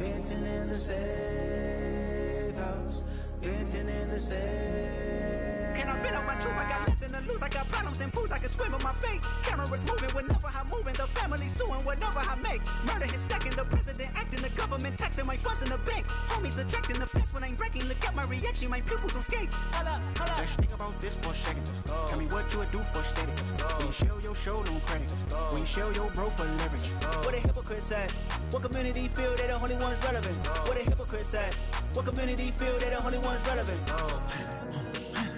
Venting in the safe house. Venting in the safe. Can I vent out my truth? I got nothing to lose. I got problems and booze. I can swim with my fate. Cameras moving whenever I'm moving. The family suing whatever I make. Murder is stacking. The president acting. The government taxing my funds in the bank. Homies ejecting the fence when I'm breaking. Look at my reaction. My pupils on skates. Hold up, hold up. Let's think about this for a second. Tell me what you would do for steady. When you show your show, no credit. When you show your bro for leverage. What a hypocrite said. What community feel they the only ones relevant? What a hypocrite said. What community feel they the only ones relevant? Oh.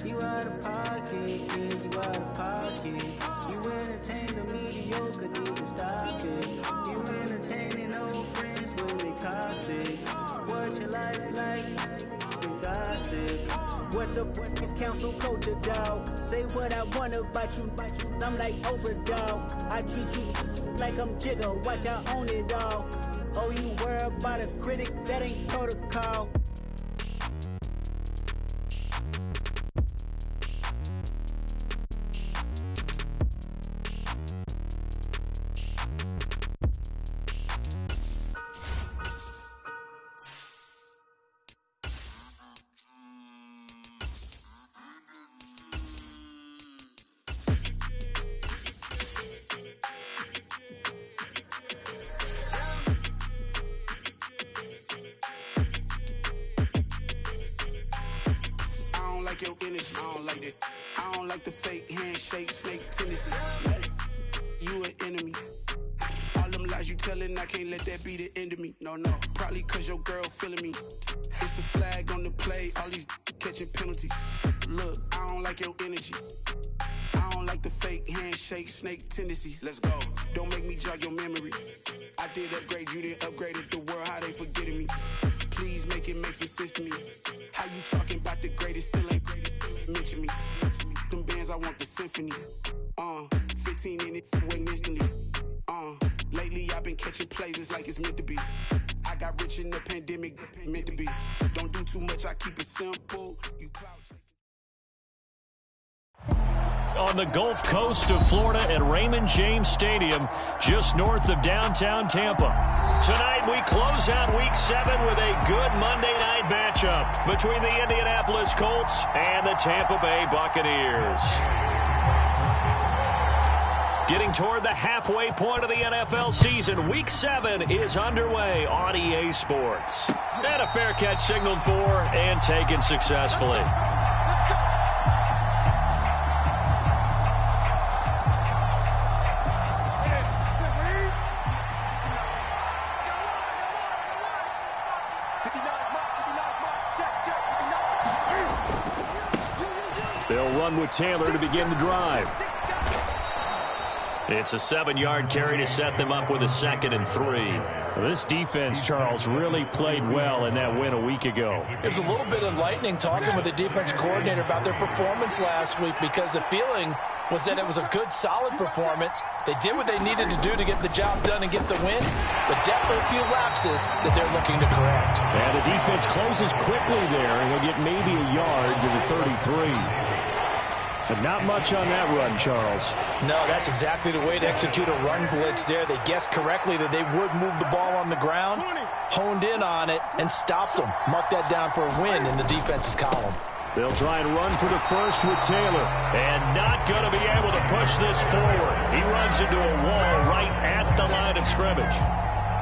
You out of pocket, yeah, you out of pocket. You entertain the mediocre, need to stop it. You entertaining old friends when they toxic. What your life like? The gossip. What the what is council culture, dog? Say what I want about you, about you. I'm like Oprah, dog. I treat you like I'm Jigga. Watch I own it all. Oh, you worry about a critic? That ain't protocol. I don't like it. I don't like the fake handshake, snake tendency. You an enemy. All them lies you telling, I can't let that be the end of me. No, no. Probably cause your girl feeling me. It's a flag on the play, all these catching penalties. Look, I don't like your energy. I don't like the fake handshake, snake tendency. Let's go. Don't make me jog your memory. I did upgrade you, then upgraded the world. How they forgetting me? Please make it make some sense to me. How you talking about the greatest, still ain't greatest, mention me. Them bands, I want the symphony. Uh, 15 in it, went instantly. Uh, lately I've been catching plays, it's like it's meant to be. I got rich in the pandemic, meant to be. Don't do too much, I keep it simple. You cloud on the Gulf Coast of Florida at Raymond James Stadium, just north of downtown Tampa. Tonight, we close out week seven with a good Monday night matchup between the Indianapolis Colts and the Tampa Bay Buccaneers. Getting toward the halfway point of the NFL season, week seven is underway on EA Sports. And a fair catch signaled for and taken successfully. Taylor to begin the drive. It's a seven-yard carry to set them up with a second and three. This defense, Charles, really played well in that win a week ago. It was a little bit enlightening talking with the defense coordinator about their performance last week because the feeling was that it was a good, solid performance. They did what they needed to do to get the job done and get the win, but definitely a few lapses that they're looking to correct. And the defense closes quickly there, and he'll get maybe a yard to the 33. But not much on that run, Charles. No, that's exactly the way to execute a run blitz there. They guessed correctly that they would move the ball on the ground, honed in on it, and stopped them. Mark that down for a win in the defense's column. They'll try and run for the first with Taylor. And not going to be able to push this forward. He runs into a wall right at the line of scrimmage.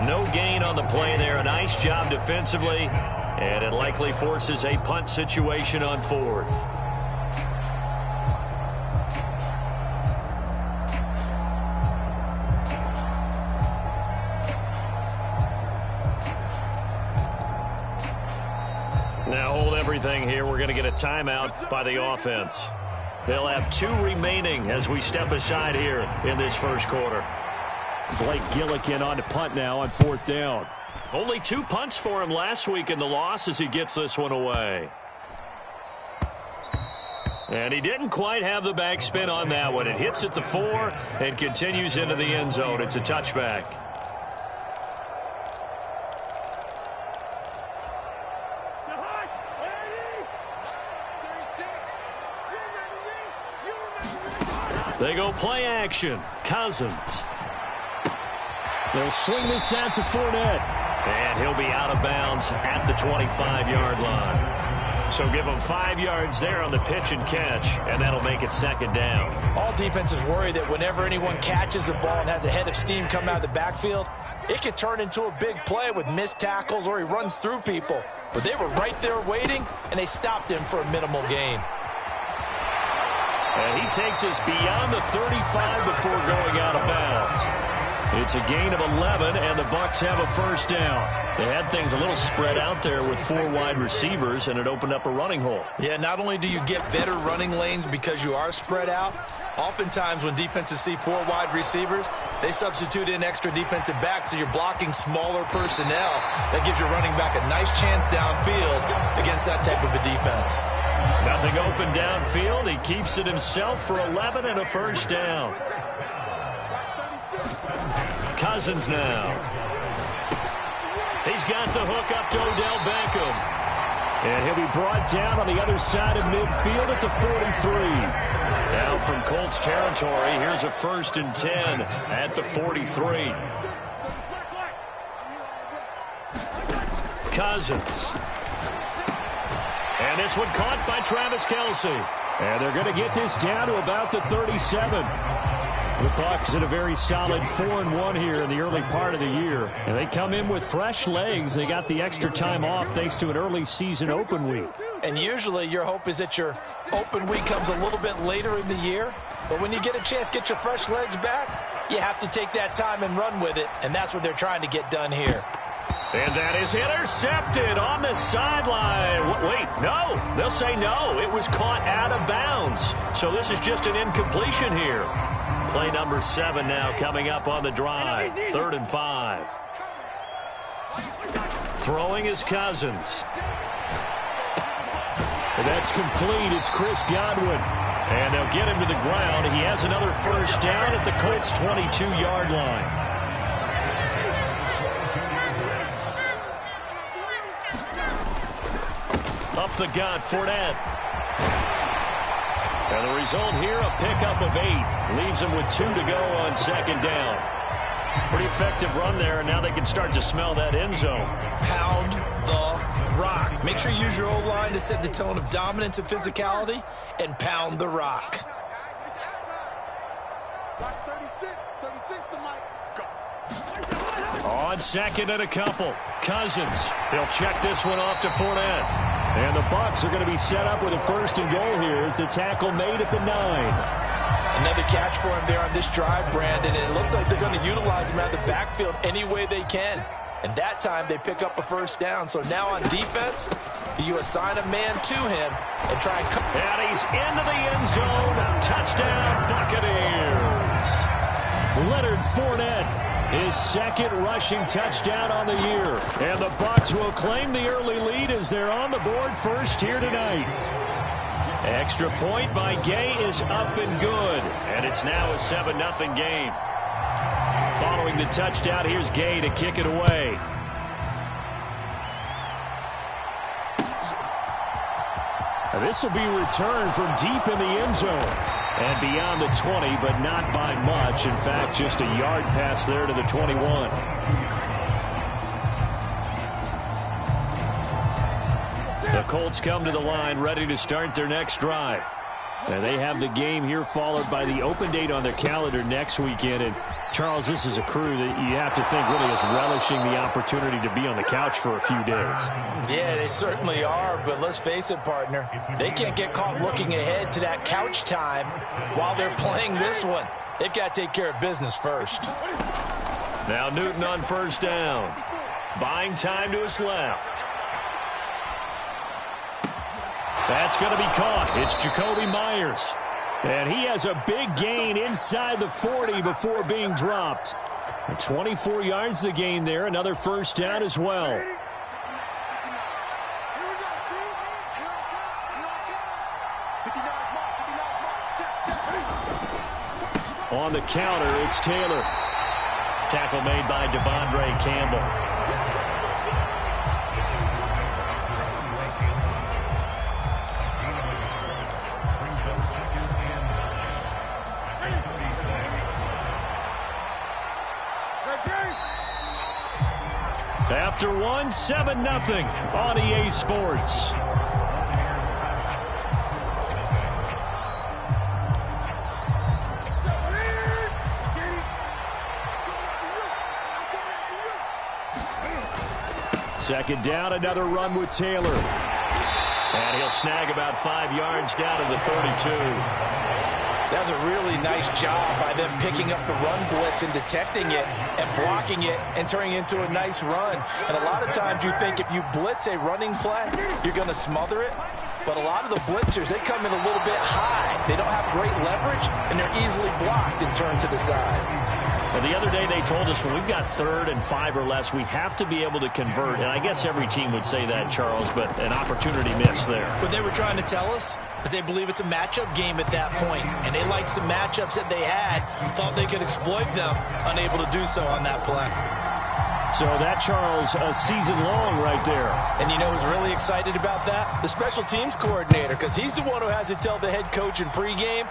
No gain on the play there. A nice job defensively. And it likely forces a punt situation on fourth. Timeout by the offense. They'll have two remaining as we step aside here in this first quarter. Blake Gillikin on to punt now on fourth down. Only two punts for him last week in the loss as he gets this one away. And he didn't quite have the backspin on that one. It hits at the four and continues into the end zone. It's a touchback. They go play action. Cousins. They'll swing this out to Fournette. And he'll be out of bounds at the 25-yard line. So give him five yards there on the pitch and catch, and that'll make it second down. All defenses worry that whenever anyone catches the ball and has a head of steam come out of the backfield, it could turn into a big play with missed tackles or he runs through people. But they were right there waiting, and they stopped him for a minimal gain. And he takes us beyond the 35 before going out of bounds. It's a gain of 11, and the Bucs have a first down. They had things a little spread out there with four wide receivers, and it opened up a running hole. Yeah, not only do you get better running lanes because you are spread out, oftentimes when defenses see four wide receivers, they substitute in extra defensive backs, so you're blocking smaller personnel. That gives your running back a nice chance downfield against that type of a defense. Nothing open downfield. He keeps it himself for 11 and a first down. Cousins now. He's got the hook up to Odell Beckham. And he'll be brought down on the other side of midfield at the 43. Now from Colts territory, here's a first and 10 at the 43. Cousins. And this one caught by Travis Kelce. And they're going to get this down to about the 37. The Bucs in a very solid 4-1 here in the early part of the year. And they come in with fresh legs. They got the extra time off thanks to an early season open week. And usually your hope is that your open week comes a little bit later in the year. But when you get a chance get your fresh legs back, you have to take that time and run with it. And that's what they're trying to get done here. And that is intercepted on the sideline. Wait, no. They'll say no. It was caught out of bounds. So this is just an incompletion here. Play number seven now coming up on the drive. Third and five. Throwing his Cousins. And that's complete. It's Chris Godwin. And they'll get him to the ground. He has another first down at the Colts' 22-yard line. Up the gut, Fournette. And the result here, a pickup of eight. Leaves them with two to go on second down. Pretty effective run there, and now they can start to smell that end zone. Pound the rock. Make sure you use your old line to set the tone of dominance and physicality, and pound the rock. On second and a couple. Cousins. He'll check this one off to Fournette. And the Bucs are going to be set up with a first and goal here as the tackle made at the nine. Another catch for him there on this drive, Brandon, and it looks like they're going to utilize him out of the backfield any way they can. And that time they pick up a first down. So now on defense, do you assign a man to him and try and cut? And he's into the end zone. Touchdown, Buccaneers. Leonard Fournette his second rushing touchdown on the year. And the Bucs will claim the early lead as they're on the board first here tonight. Extra point by Gay is up and good. And it's now a 7-0 game. Following the touchdown, here's Gay to kick it away. This will be returned from deep in the end zone. And beyond the 20, but not by much. In fact, just a yard pass there to the 21. The Colts come to the line ready to start their next drive. And they have the game here followed by the open date on their calendar next weekend. And Charles, this is a crew that you have to think really is relishing the opportunity to be on the couch for a few days. Yeah, they certainly are, but let's face it, partner. They can't get caught looking ahead to that couch time while they're playing this one. They've got to take care of business first. Now Newton on first down. Buying time to his left. That's going to be caught. It's Jakobi Meyers. And he has a big gain inside the 40 before being dropped. 24 yards the gain there. Another first down as well. On the counter, it's Taylor. Tackle made by De'Vondre Campbell. After 7-0 on EA Sports. Second down, another run with Taylor. And he'll snag about five yards down to the 32. That was a really nice job by them picking up the run blitz and detecting it and blocking it and turning it into a nice run. And a lot of times you think if you blitz a running play, you're going to smother it. But a lot of the blitzers, they come in a little bit high. They don't have great leverage, and they're easily blocked and turned to the side. Well, the other day they told us when we've got third and five or less, we have to be able to convert. And I guess every team would say that, Charles, but an opportunity missed there. What they were trying to tell us is they believe it's a matchup game at that point, and they liked some matchups that they had, thought they could exploit them, unable to do so on that play. So that, Charles, a season long right there. And you know who's really excited about that? The special teams coordinator, because he's the one who has to tell the head coach in pregame,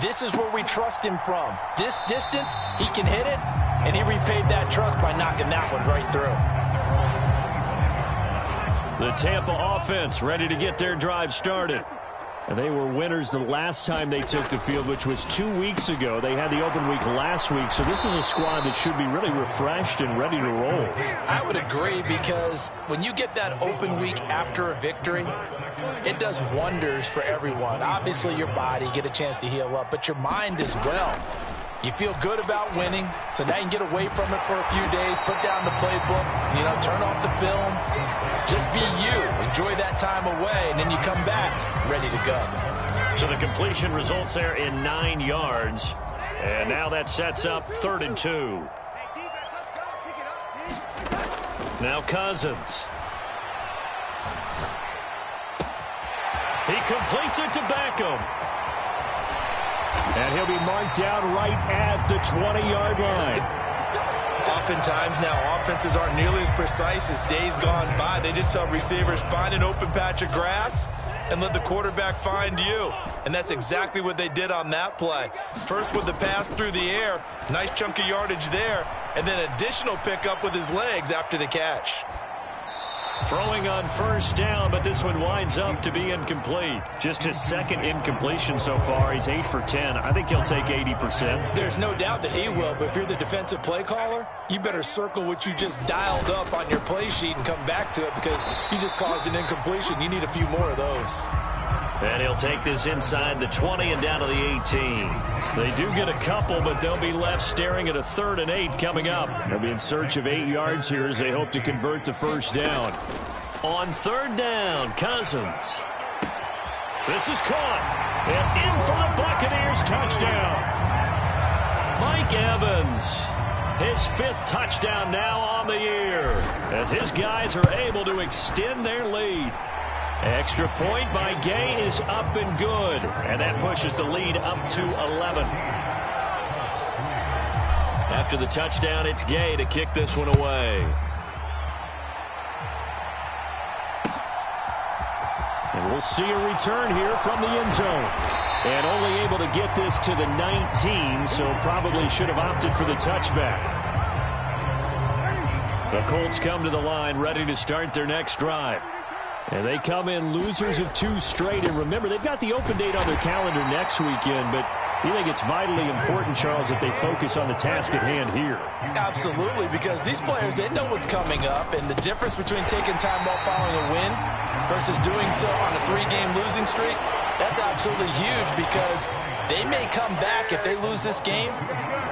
this is where we trust him from. This distance, he can hit it, and he repaid that trust by knocking that one right through. The Tampa offense ready to get their drive started. And they were winners the last time they took the field, which was two weeks ago. They had the open week last week, so this is a squad that should be really refreshed and ready to roll. I would agree because when you get that open week after a victory, it does wonders for everyone. Obviously, your body, get a chance to heal up, but your mind as well. You feel good about winning, so now you can get away from it for a few days, put down the playbook, you know, turn off the film, just be you. Enjoy that time away, and then you come back ready to go. So the completion results there in nine yards, and now that sets up third and two. Now Cousins. He completes it to Beckham. And he'll be marked down right at the 20-yard line. Oftentimes now, offenses aren't nearly as precise as days gone by. They just tell receivers, find an open patch of grass and let the quarterback find you. And that's exactly what they did on that play. First with the pass through the air, nice chunk of yardage there, and then additional pickup with his legs after the catch. Throwing on first down, but this one winds up to be incomplete. Just his second incompletion so far. He's 8 for 10. I think he'll take 80%. There's no doubt that he will, but if you're the defensive play caller, you better circle what you just dialed up on your play sheet and come back to it because you just caused an incompletion. You need a few more of those. And he'll take this inside the 20 and down to the 18. They do get a couple, but they'll be left staring at a third and eight coming up. They'll be in search of eight yards here as they hope to convert the first down. On third down, Cousins. This is caught. And in for the Buccaneers touchdown. Mike Evans. His fifth touchdown now on the year as his guys are able to extend their lead. Extra point by Gay is up and good. And that pushes the lead up to 11. After the touchdown, it's Gay to kick this one away. And we'll see a return here from the end zone. And only able to get this to the 19, so probably should have opted for the touchback. The Colts come to the line ready to start their next drive. And they come in losers of two straight. And remember, they've got the open date on their calendar next weekend, but you think it's vitally important, Charles, that they focus on the task at hand here? Absolutely, because these players, they know what's coming up, and the difference between taking time off following a win versus doing so on a three-game losing streak, that's absolutely huge because they may come back if they lose this game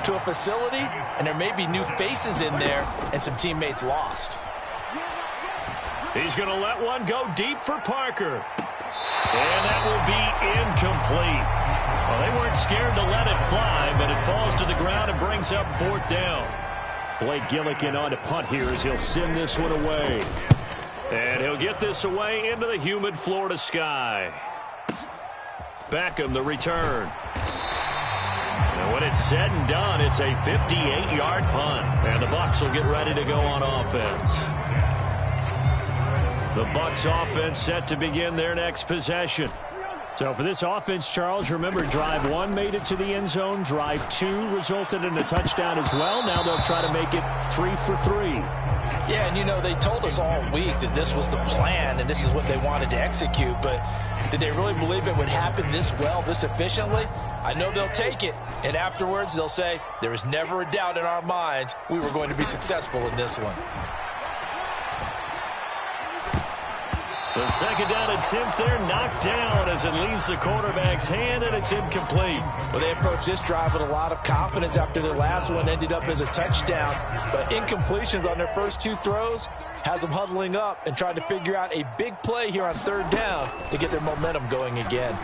to a facility, and there may be new faces in there and some teammates lost. He's going to let one go deep for Parker. And that will be incomplete. Well, they weren't scared to let it fly, but it falls to the ground and brings up fourth down. Blake Gillikin on to punt here as he'll send this one away. And he'll get this away into the humid Florida sky. Beckham, the return. And when it's said and done, it's a 58-yard punt. And the Bucs will get ready to go on offense. The Bucs offense set to begin their next possession. So for this offense, Charles, remember drive one made it to the end zone. Drive two resulted in a touchdown as well. Now they'll try to make it three for three. Yeah, and you know, they told us all week that this was the plan and this is what they wanted to execute, but did they really believe it would happen this well, this efficiently? I know they'll take it, and afterwards they'll say, there was never a doubt in our minds we were going to be successful in this one. The second down attempt there knocked down as it leaves the quarterback's hand, and it's incomplete. Well, they approached this drive with a lot of confidence after their last one ended up as a touchdown. But incompletions on their first two throws has them huddling up and trying to figure out a big play here on third down to get their momentum going again.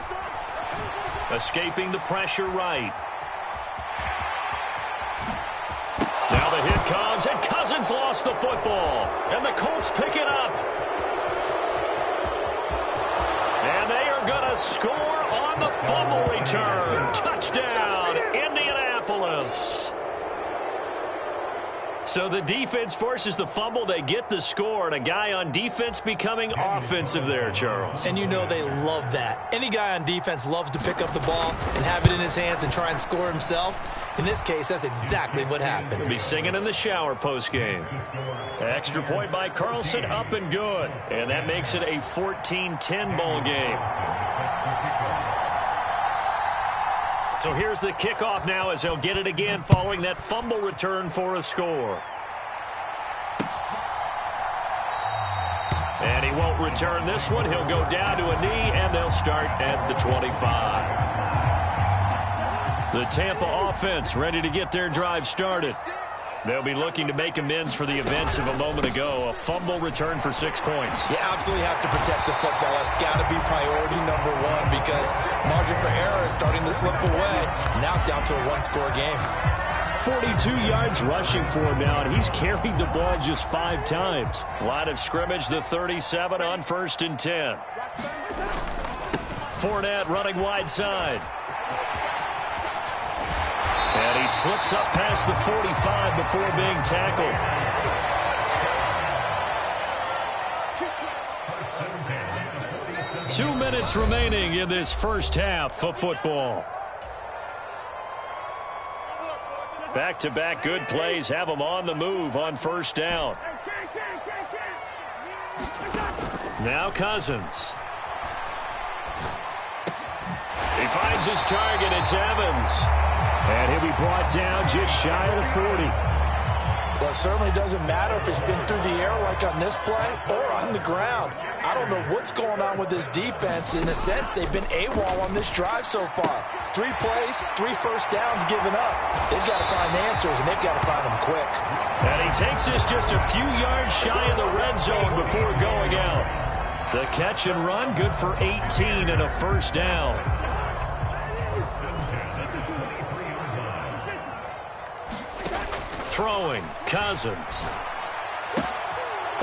Escaping the pressure right. Now the hit comes, and Cousins lost the football. And the Colts pick it up. To score on the fumble return. Touchdown, Indianapolis. So the defense forces the fumble. They get the score, and a guy on defense becoming offensive there, Charles. And you know they love that. Any guy on defense loves to pick up the ball and have it in his hands and try and score himself. In this case, that's exactly what happened. He'll be singing in the shower post-game. Extra point by Carlson, up and good. And that makes it a 14-10 ball game. So here's the kickoff now as they'll get it again following that fumble return for a score. And he won't return this one. He'll go down to a knee, and they'll start at the 25. The Tampa offense ready to get their drive started. They'll be looking to make amends for the events of a moment ago. A fumble return for six points. You absolutely have to protect the football. That's got to be priority number one because margin for error is starting to slip away. Now it's down to a one-score game. 42 yards rushing for him now, and he's carried the ball just five times. Line of scrimmage, the 37 on first and 10. Fournette running wide side. And he slips up past the 45 before being tackled. Two minutes remaining in this first half of football. Back-to-back -back good plays have them on the move on first down. Now Cousins. He finds his target. It's Evans. And he'll be brought down just shy of the 40. Well, it certainly doesn't matter if it's been through the air like on this play or on the ground. I don't know what's going on with this defense. In a sense, they've been AWOL on this drive so far. Three plays, three first downs given up. They've got to find answers, and they've got to find them quick. And he takes this just a few yards shy of the red zone before going out. The catch and run, good for 18 and a first down. Throwing. Cousins.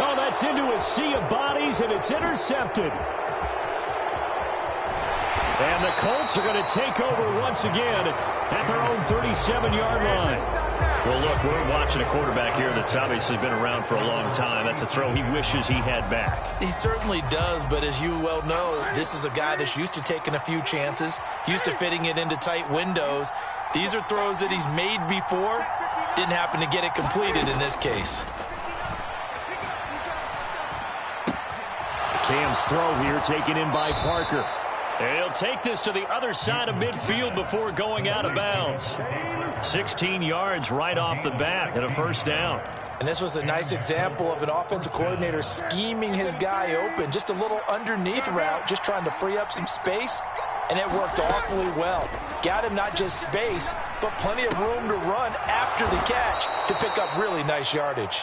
Oh, that's into a sea of bodies, and it's intercepted. And the Colts are going to take over once again at their own 37-yard line. Well, look, we're watching a quarterback here that's obviously been around for a long time. That's a throw he wishes he had back. He certainly does, but as you well know, this is a guy that's used to taking a few chances, used to fitting it into tight windows. These are throws that he's made before, didn't happen to get it completed in this case. Cam's throw here taken in by Parker. And he'll take this to the other side of midfield before going out of bounds. 16 yards right off the bat and a first down. And this was a nice example of an offensive coordinator scheming his guy open. Just a little underneath route, just trying to free up some space and it worked awfully well. Got him not just space, but plenty of room to run after the catch to pick up really nice yardage.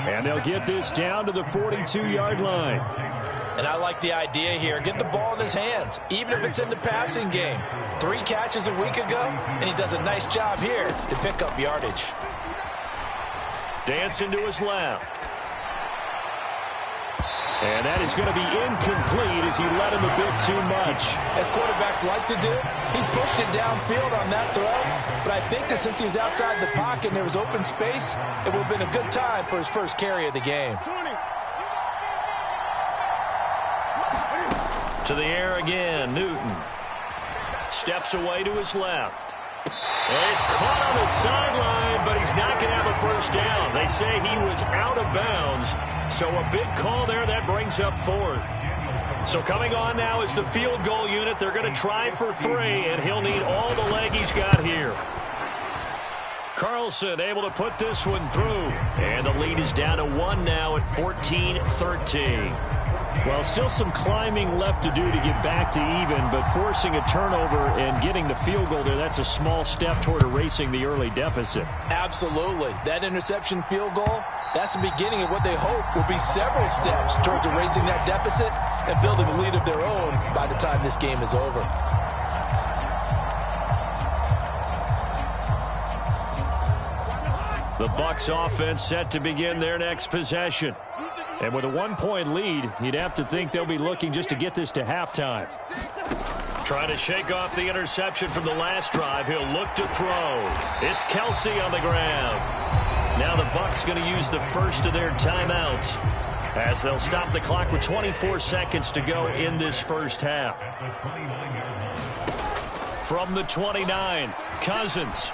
And they'll get this down to the 42-yard line. And I like the idea here. Get the ball in his hands, even if it's in the passing game. Three catches a week ago, and he does a nice job here to pick up yardage. Dancing to his left. And that is going to be incomplete as he led him a bit too much. As quarterbacks like to do, he pushed it downfield on that throw. But I think that since he was outside the pocket and there was open space, it would have been a good time for his first carry of the game. To the air again, Newton. Steps away to his left. And he's caught on the sideline, but he's not going to have a first down. They say he was out of bounds, so a big call there that brings up fourth. So coming on now is the field goal unit. They're going to try for three, and he'll need all the leg he's got here. Carlson able to put this one through. And the lead is down to one now at 14-13. Well, still some climbing left to do to get back to even, but forcing a turnover and getting the field goal there, that's a small step toward erasing the early deficit. Absolutely. That interception field goal, that's the beginning of what they hope will be several steps towards erasing that deficit and building a lead of their own by the time this game is over. The Bucs offense set to begin their next possession. And with a one-point lead, you'd have to think they'll be looking just to get this to halftime. Trying to shake off the interception from the last drive. He'll look to throw. It's Kelce on the ground. Now the Bucs going to use the first of their timeouts as they'll stop the clock with 24 seconds to go in this first half. From the 29, Cousins.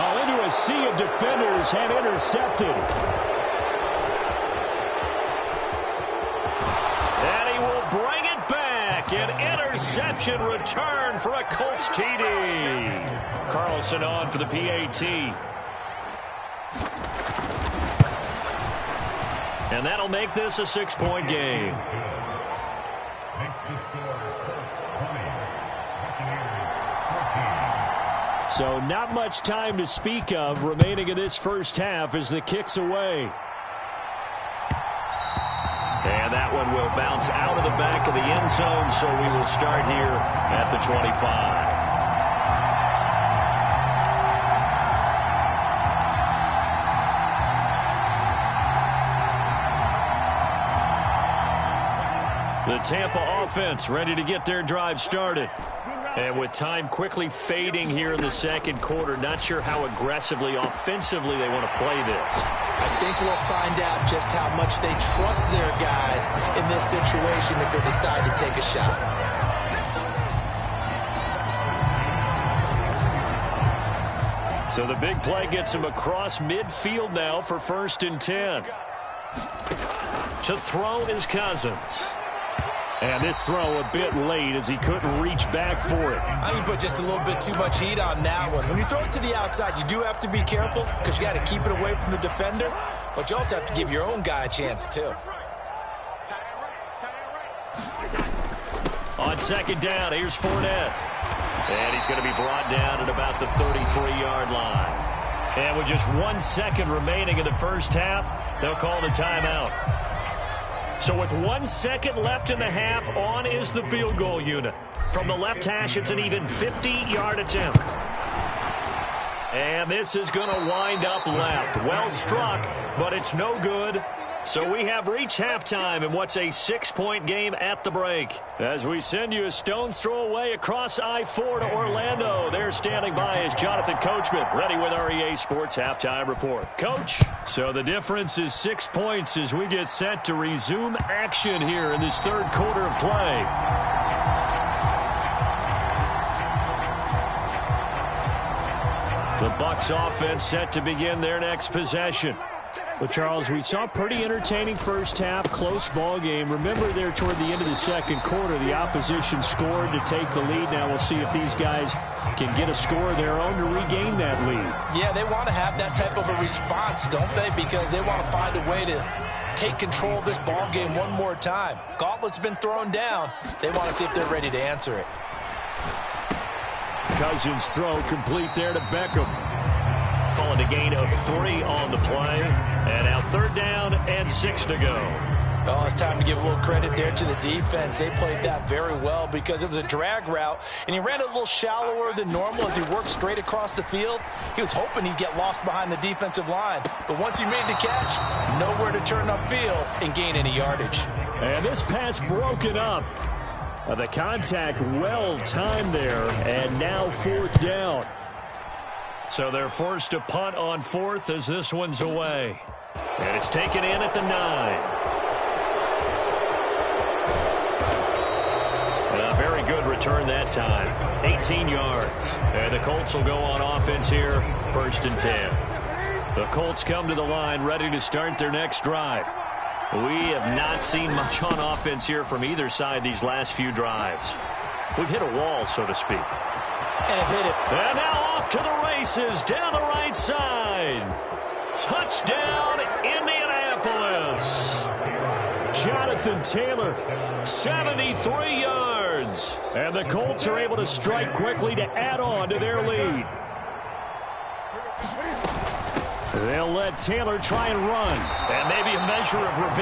Oh, into a sea of defenders and intercepted. Interception return for a Colts TD. Carlson on for the PAT. And that'll make this a six-point game. So not much time to speak of remaining in this first half as the kick's away. Bounce out of the back of the end zone, so we will start here at the 25. The Tampa offense ready to get their drive started. And with time quickly fading here in the second quarter, not sure how aggressively, offensively they want to play this. I think we'll find out just how much they trust their guys in this situation if they decide to take a shot. So the big play gets him across midfield now for first and 10. To throw is Cousins. And this throw a bit late as he couldn't reach back for it. I think put just a little bit too much heat on that one. When you throw it to the outside, you do have to be careful because you got to keep it away from the defender, but you also have to give your own guy a chance too. On second down, here's Fournette. And he's going to be brought down at about the 33-yard line. And with just one second remaining in the first half, they'll call the timeout. So with one second left in the half, on is the field goal unit. From the left hash, it's an even 50-yard attempt. And this is going to wind up left. Well struck, but it's no good. So we have reached halftime in what's a six-point game at the break. As we send you a stone's throw away across I-4 to Orlando. There standing by is Jonathan Coachman, ready with our EA Sports Halftime Report. Coach, so the difference is six points as we get set to resume action here in this third quarter of play. The Bucs offense set to begin their next possession. But, Charles, we saw pretty entertaining first half, close ball game. Remember there toward the end of the second quarter, the opposition scored to take the lead. Now we'll see if these guys can get a score of their own to regain that lead. Yeah, they want to have that type of a response, don't they? Because they want to find a way to take control of this ball game one more time. Gauntlet's been thrown down. They want to see if they're ready to answer it. Cousins throw complete there to Beckham. Calling a gain of three on the play. And now third down and six to go. Oh, it's time to give a little credit there to the defense. They played that very well because it was a drag route, and he ran a little shallower than normal as he worked straight across the field. He was hoping he'd get lost behind the defensive line, but once he made the catch, nowhere to turn upfield and gain any yardage. And this pass broken up. Uh, the contact well timed there, and now fourth down. So they're forced to punt on fourth as this one's away. And it's taken in at the nine. A very good return that time. 18 yards. And the Colts will go on offense here, first and 10. The Colts come to the line ready to start their next drive. We have not seen much on offense here from either side these last few drives. We've hit a wall, so to speak. And have hit it. And now to the races down the right side. Touchdown, Indianapolis. Jonathan Taylor, 73 yards. And the Colts are able to strike quickly to add on to their lead. They'll let Taylor try and run. And maybe a measure of revenge.